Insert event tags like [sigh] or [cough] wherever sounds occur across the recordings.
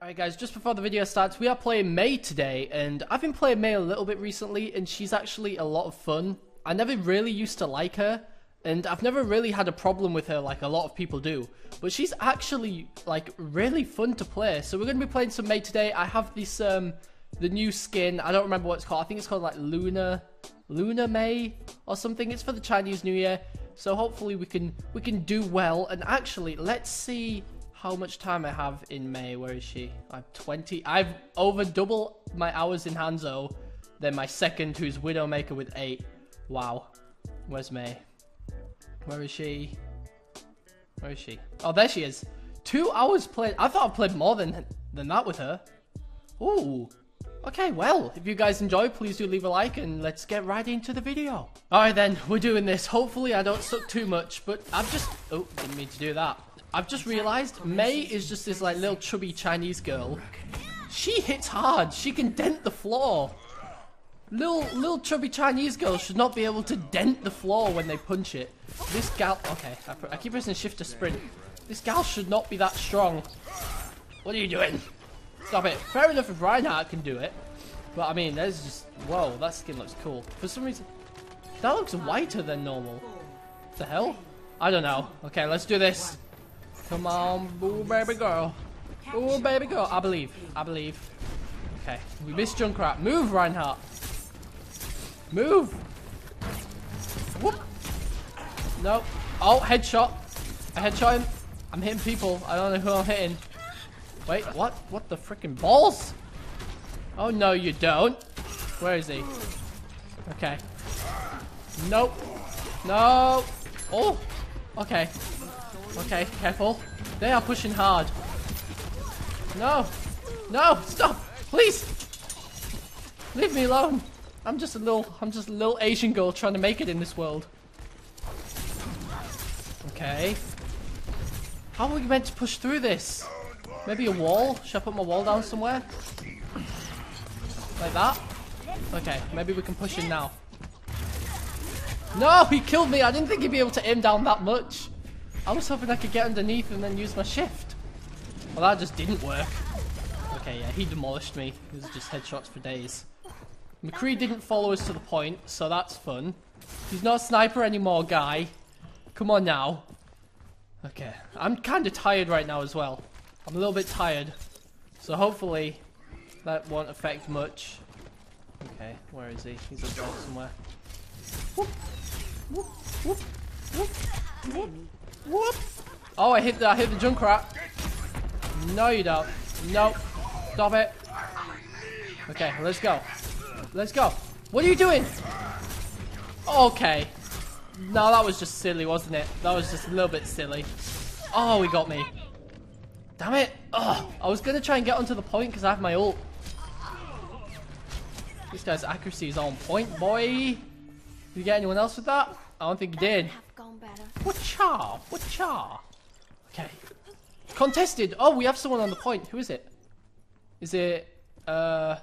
Alright guys, just before the video starts, we are playing Mei today, and I've been playing Mei a little bit recently, and she's actually a lot of fun. I never really used to like her, and I've never really had a problem with her like a lot of people do. But she's actually, like, really fun to play. So we're going to be playing some Mei today. I have this, um, the new skin, I don't remember what it's called, I think it's called like Luna, Luna Mei, or something. It's for the Chinese New Year, so hopefully we can, we can do well. And actually, let's see how much time I have in Mei. Where is she? I'm 20. I've over double my hours in Hanzo than my second, who's Widowmaker with 8. Wow. Where's Mei? Where is she? Where is she? Oh, there she is. Two hours played. I thought I played more than than that with her. Ooh. Okay, well, if you guys enjoy, please do leave a like and let's get right into the video. Alright then, we're doing this. Hopefully I don't suck too much, but I've just... Oh, didn't mean to do that. I've just realized Mei is just this like little chubby Chinese girl. She hits hard. She can dent the floor. Little little chubby Chinese girls should not be able to dent the floor when they punch it. This gal. Okay, I, I keep pressing shift to sprint. This gal should not be that strong. What are you doing? Stop it. Fair enough if Reinhardt can do it. But I mean, there's just... Whoa, that skin looks cool. For some reason... That looks whiter than normal. What the hell? I don't know. Okay, let's do this. Come on, boo baby girl. Boo baby girl. I believe. I believe. Okay, we missed Junkrat. Move, Reinhardt. Move. Whoop. No. Oh, headshot. I headshot him. I'm hitting people. I don't know who I'm hitting. Wait, what? What the freaking balls? Oh, no, you don't. Where is he? Okay. Nope. No. Oh. Okay. Okay, careful. They are pushing hard. No! No! Stop! Please! Leave me alone! I'm just a little I'm just a little Asian girl trying to make it in this world. Okay. How are we meant to push through this? Maybe a wall? Should I put my wall down somewhere? Like that? Okay, maybe we can push in now. No, he killed me. I didn't think he'd be able to aim down that much. I was hoping I could get underneath and then use my shift. Well, that just didn't work. Okay, yeah, he demolished me. It was just headshots for days. McCree didn't follow us to the point, so that's fun. He's not a sniper anymore, guy. Come on now. Okay, I'm kind of tired right now as well. I'm a little bit tired. So hopefully that won't affect much. Okay, where is he? He's up there somewhere. Whoop, whoop, whoop, whoop! Oh, I hit the I hit the Junkrat. No, you don't. Nope. Stop it. Okay, let's go. Let's go. What are you doing? Okay. No, that was just silly, wasn't it? That was just a little bit silly. Oh, he got me. Damn it. Oh, I was going to try and get onto the point because I have my ult. This guy's accuracy is on point, boy. Did you get anyone else with that? I don't think you did. Whatcha? Whatcha? Okay. Contested! Oh, we have someone on the point. Who is it? Is it, uh...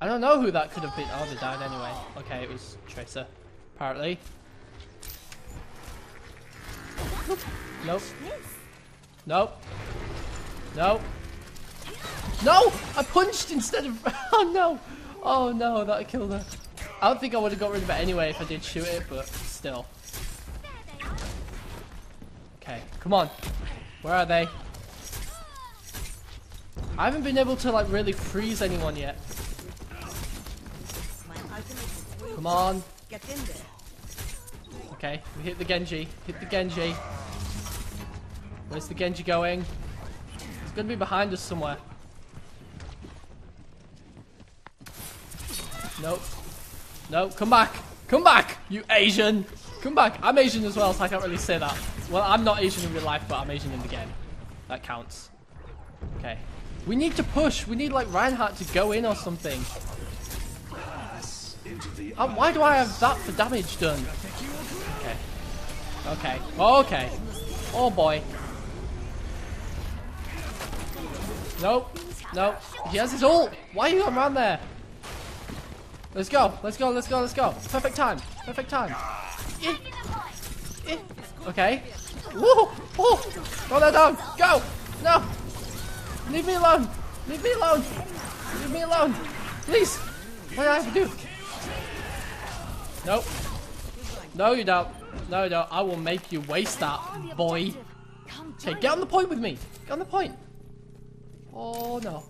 I don't know who that could have been. Oh, they died anyway. Okay, it was Tracer, apparently. Nope. Nope. Nope. No! I punched instead of... [laughs] Oh, no! Oh, no, that killed her. I don't think I would have got rid of it anyway if I did shoot it, but still. Okay, come on. Where are they? I haven't been able to like really freeze anyone yet. Come on. Okay, we hit the Genji. Hit the Genji. Where's the Genji going? He's gonna be behind us somewhere. Nope. Nope, come back! Come back, you Asian! Come back. I'm Asian as well, so I can't really say that. Well, I'm not Asian in real life, but I'm Asian in the game. That counts. Okay. We need to push. We need, like, Reinhardt to go in or something. Uh, why do I have that for damage done? Okay. Okay. Okay. Oh, boy. Nope. Nope. He has his ult. Why are you around there? Let's go. Let's go. Let's go. Let's go. Perfect time. Perfect time. Eh. Eh. Okay. Woo! Oh! Roll that down! Go! No! Leave me alone! Leave me alone! Leave me alone! Please! What do I have to do? Nope. No, you don't. No, you don't. I will make you waste that, boy. Okay, get on the point with me. Get on the point. Oh, no.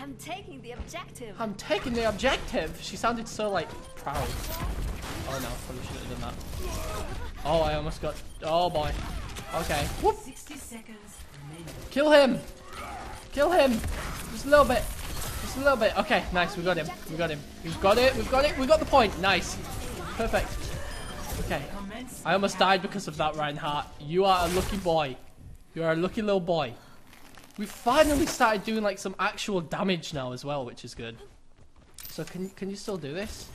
I'm taking the objective. I'm taking the objective. She sounded so, like, proud. Oh, no. Probably should have done that. Oh, I almost got... Oh, boy. Okay. Whoop. 60 seconds. Kill him! Kill him! Just a little bit. Just a little bit. Okay, nice. We got him. We got him. We've got it. We've got it. We got the point. Nice. Perfect. Okay. I almost died because of that, Reinhardt. You are a lucky boy. You are a lucky little boy. We finally started doing like some actual damage now as well, which is good. So can can you still do this?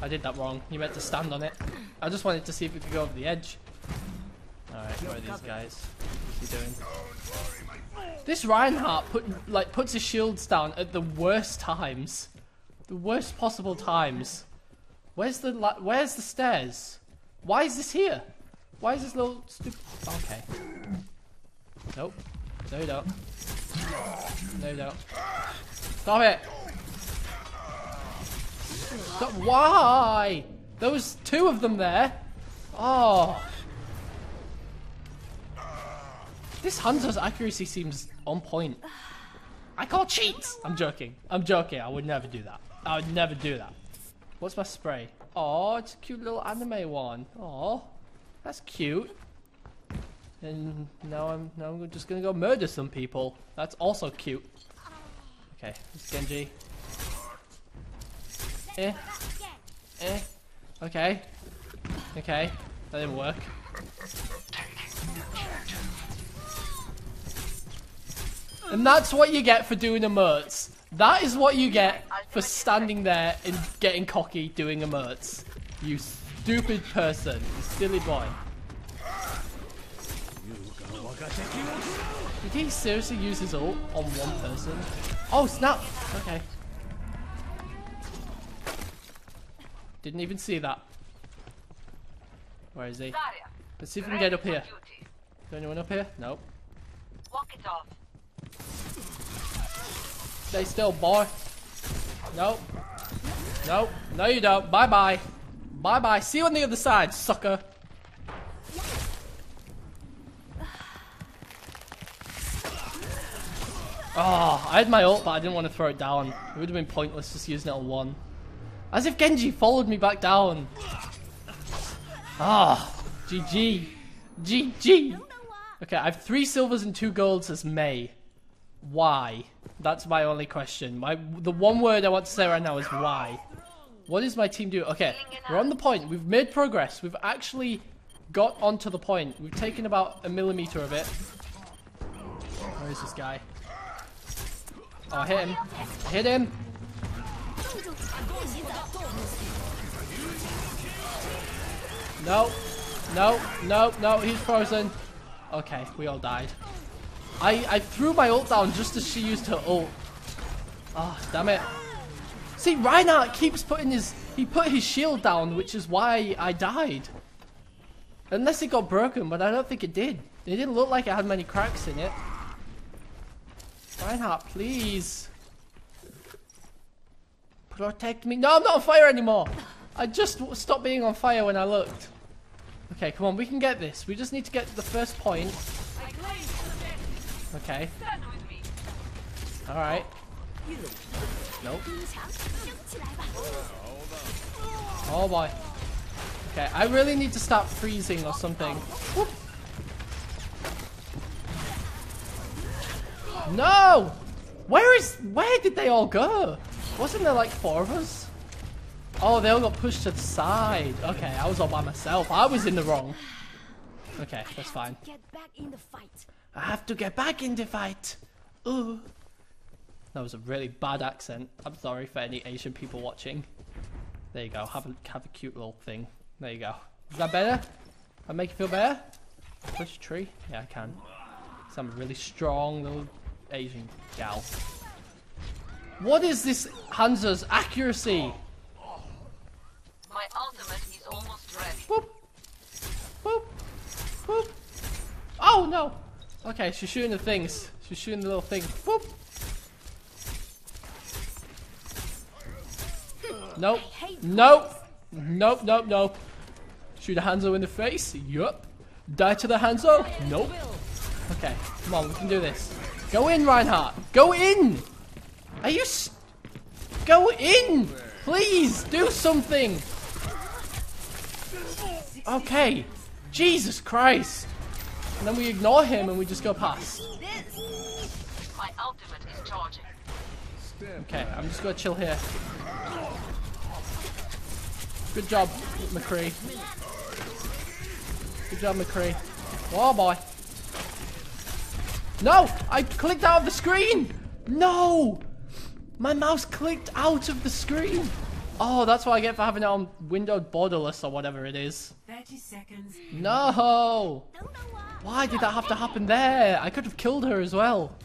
I did that wrong. You meant to stand on it. I just wanted to see if we could go over the edge. Alright, where are these guys? What's he doing? This Reinhardt put, like, puts his shields down at the worst times. The worst possible times. Where's the where's the stairs? Why is this here? Why is this little stupid... Okay. Nope. No doubt. No doubt. Stop it! Stop. Why? Was two of them there. Oh. This Hanzo's accuracy seems on point. I call cheats. I'm joking. I'm joking. I would never do that. I would never do that. What's my spray? Oh, it's a cute little anime one. Oh, that's cute. And now I'm now I'm just gonna go murder some people. That's also cute. Okay, Genji. Eh. Eh. Okay. Okay. That didn't work. And that's what you get for doing Mertz. That is what you get for standing there and getting cocky doing Mertz. You stupid person. You silly boy. Did he seriously use his ult on one person? Oh, snap! Okay. Didn't even see that. Where is he? Let's see if we can get up here. ready for duty. Is there anyone up here? Nope. Walk it off. Stay still, boy. Nope. Nope. No, you don't. Bye bye. Bye bye. See you on the other side, sucker. Oh, I had my ult, but I didn't want to throw it down. It would have been pointless just using it on one. As if Genji followed me back down. Ah, GG. GG. Okay, I have three silvers and two golds as Mei. Why? That's my only question. My the one word I want to say right now is why. What is my team doing? Okay, we're on the point. We've made progress. We've actually got onto the point. We've taken about a millimeter of it. Where is this guy? Oh, I hit him. I hit him. No, no, no, no. He's frozen. Okay, we all died. I, I threw my ult down just as she used her ult. Ah, damn it. See, Reinhardt keeps putting his... He put his shield down, which is why I died. Unless it got broken, but I don't think it did. It didn't look like it had many cracks in it. Reinhardt, please. Protect me. No, I'm not on fire anymore. I just stopped being on fire when I looked. Okay, come on, we can get this. We just need to get to the first point. Okay. Alright. Nope. Oh boy. Okay, I really need to stop freezing or something. Whoop. No! Where is... Where did they all go? Wasn't there like four of us? Oh, they all got pushed to the side. Okay, I was all by myself. I was in the wrong. Okay, that's fine. Get back in the fight. I have to get back in the fight. Ooh. That was a really bad accent. I'm sorry for any Asian people watching. There you go. Have a have a cute little thing. There you go. Is that better? I make you feel better? Push a tree? Yeah, I can. So I'm a really strong little Asian gal. What is this Hanzo's accuracy? My ultimate is almost ready. Boop. Boop. Boop. No, no. Okay, she's shooting the things. She's shooting the little thing. Whoop. Nope. Nope. Nope, nope, nope. Shoot a Hanzo in the face. Yup. Die to the Hanzo. Nope. Okay, come on, we can do this. Go in, Reinhardt. Go in. Are you? S- Go in, please. Do something. Okay. Jesus Christ. And then we ignore him and we just go past. My ultimate is charging. Okay, I'm just gonna chill here. Good job, McCree. Good job, McCree. Oh boy. No! I clicked out of the screen! No! My mouse clicked out of the screen! Oh, that's what I get for having it on windowed borderless or whatever it is. 30 seconds. No! Why did that have to happen there? I could have killed her as well.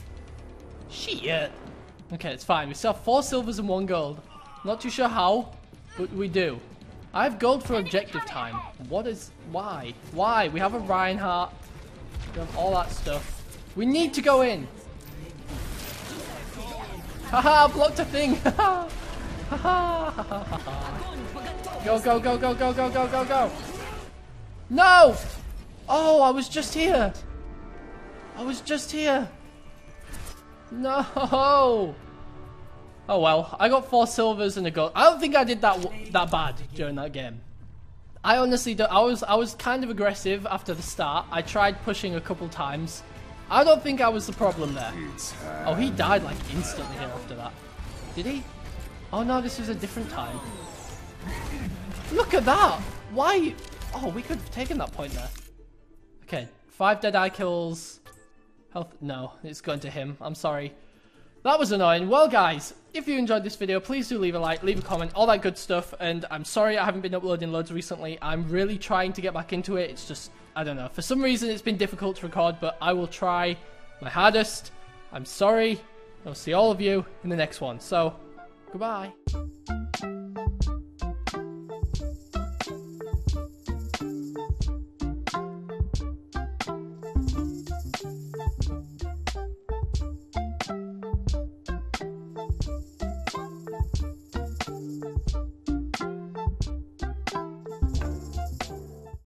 Shit. Okay, it's fine. We still have four silvers and one gold. Not too sure how, but we do. I have gold for objective time. What is... Why? Why? We have a Reinhardt. We have all that stuff. We need to go in. Haha, blocked a thing. [laughs] Go, go, go, go, go, go, go, go, go. No! Oh, I was just here. I was just here. No. Oh well, I got four silvers and a gold. I don't think I did that that bad during that game. I honestly don't. I was I was kind of aggressive after the start. I tried pushing a couple times. I don't think I was the problem there. Uh, oh, he died like instantly here after that. Did he? Oh no, this was a different time. Look at that! Why? Oh, we could have taken that point there. Okay, five dead eye kills. Health? No, it's going to him. I'm sorry. That was annoying. Well, guys, if you enjoyed this video, please do leave a like, leave a comment, all that good stuff. And I'm sorry I haven't been uploading loads recently. I'm really trying to get back into it. It's just, I don't know. For some reason, it's been difficult to record, but I will try my hardest. I'm sorry. I'll see all of you in the next one. So, goodbye.